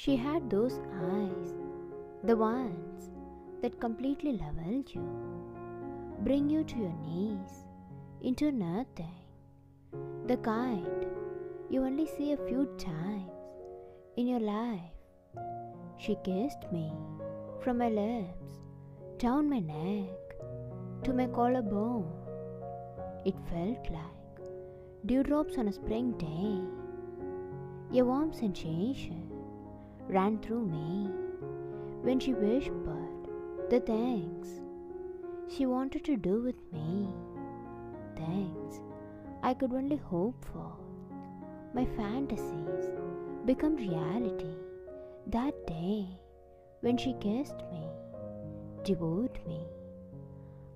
She had those eyes, the ones that completely leveled you, bring you to your knees, into nothing, the kind you only see a few times in your life. She kissed me from my lips, down my neck, to my collarbone. It felt like dewdrops on a spring day. A warm sensation ran through me when she whispered the things she wanted to do with me. Things I could only hope for. My fantasies become reality that day when she kissed me, devoured me.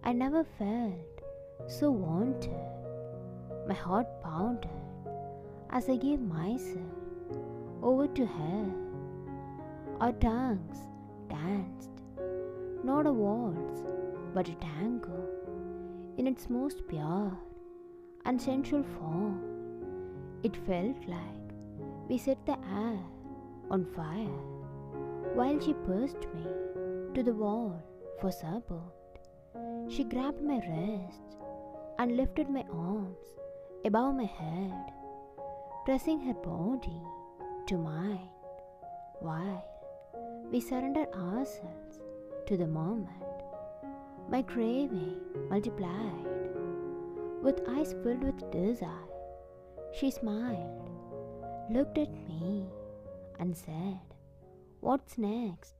I never felt so wanted. My heart pounded as I gave myself over to her. Our tongues danced, not a waltz, but a tango in its most pure and sensual form. It felt like we set the air on fire while she pushed me to the wall for support. She grabbed my wrists and lifted my arms above my head, pressing her body to mine while we surrendered ourselves to the moment. My craving multiplied. With eyes filled with desire, she smiled, looked at me, and said, What's next?